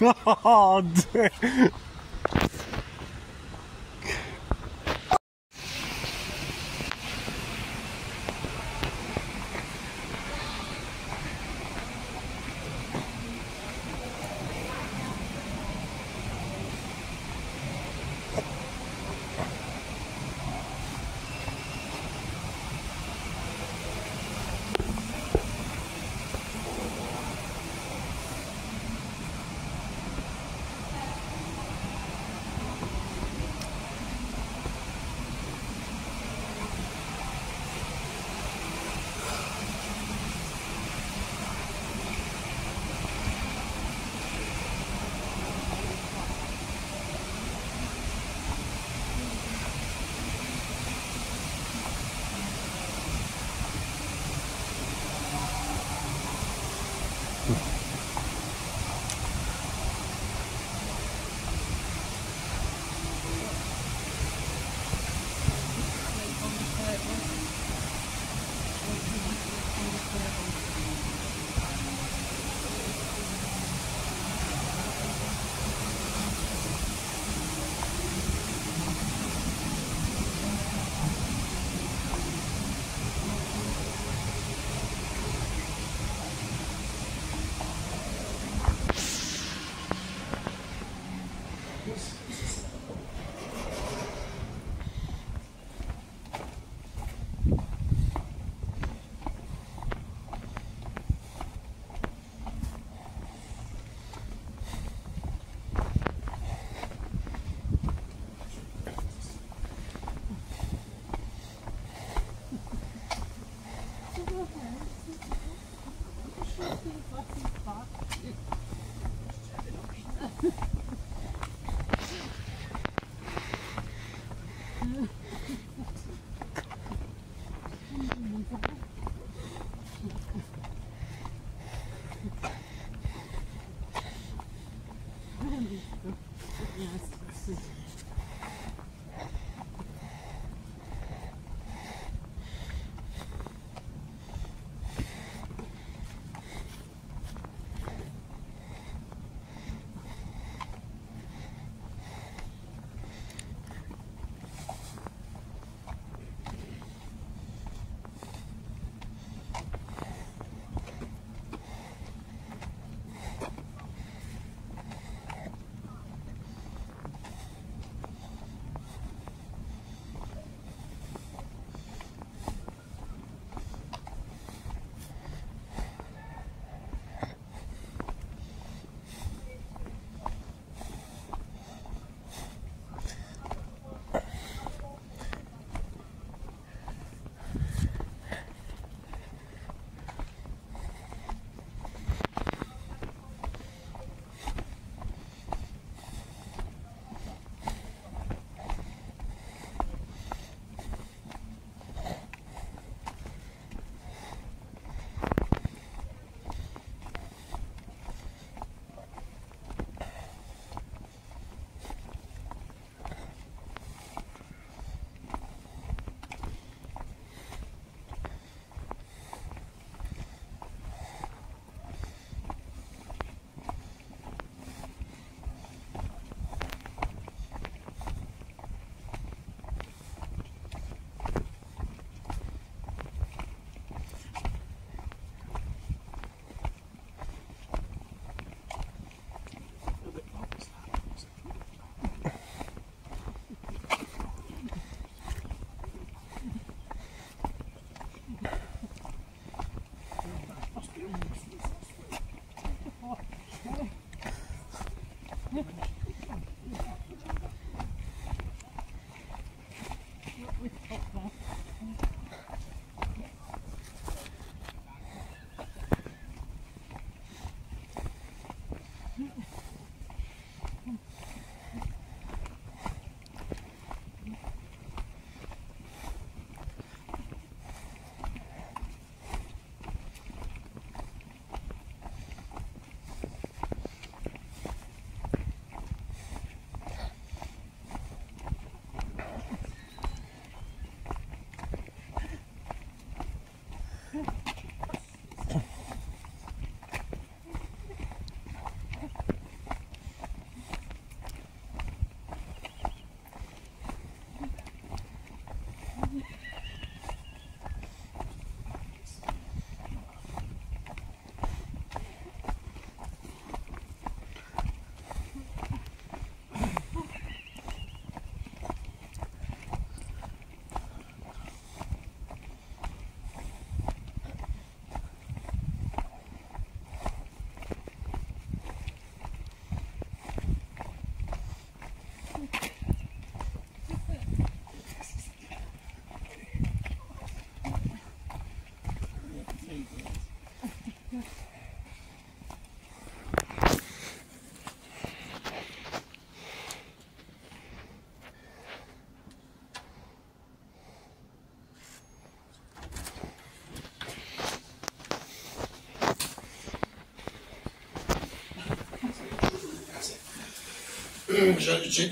God. że gdzie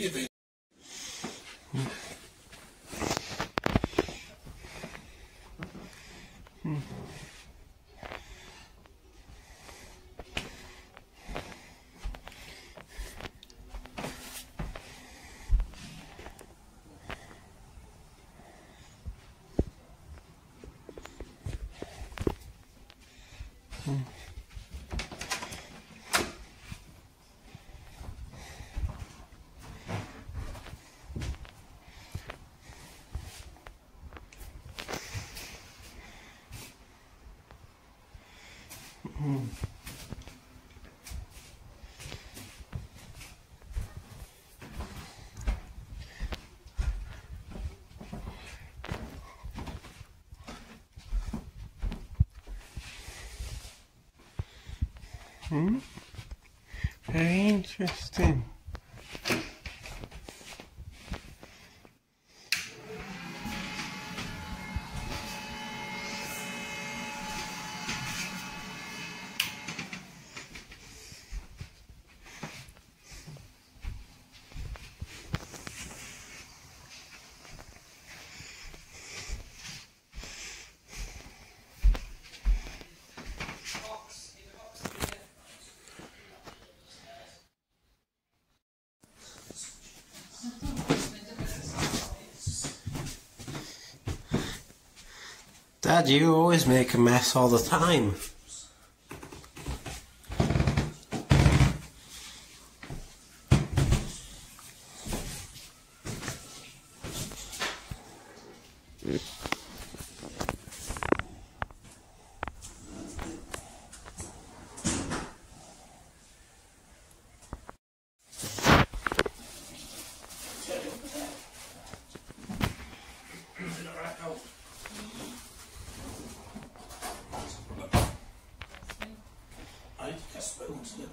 Hmm? Very interesting. Dad, you always make a mess all the time. eigentlich Kasper und ihre